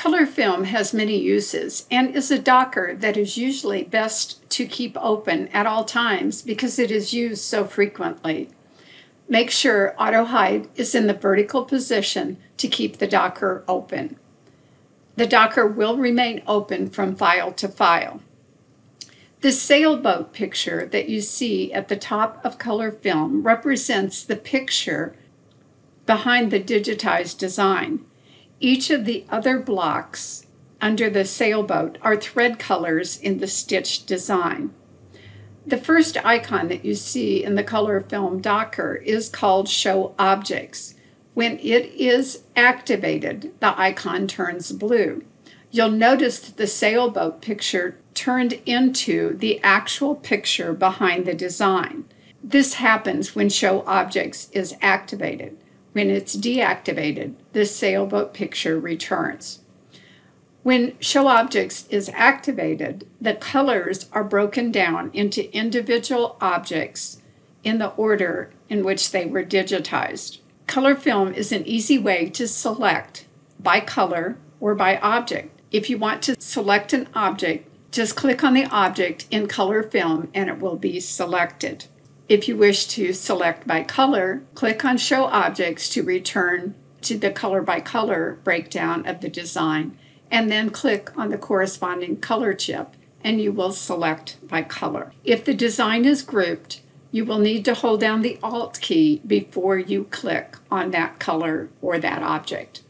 Color film has many uses and is a docker that is usually best to keep open at all times because it is used so frequently. Make sure auto hide is in the vertical position to keep the docker open. The docker will remain open from file to file. The sailboat picture that you see at the top of color film represents the picture behind the digitized design. Each of the other blocks under the sailboat are thread colors in the stitched design. The first icon that you see in the color film docker is called Show Objects. When it is activated, the icon turns blue. You'll notice that the sailboat picture turned into the actual picture behind the design. This happens when Show Objects is activated. When it's deactivated, the sailboat picture returns. When Show Objects is activated, the colors are broken down into individual objects in the order in which they were digitized. Color film is an easy way to select by color or by object. If you want to select an object, just click on the object in color film and it will be selected. If you wish to select by color, click on Show Objects to return to the color by color breakdown of the design, and then click on the corresponding color chip and you will select by color. If the design is grouped, you will need to hold down the Alt key before you click on that color or that object.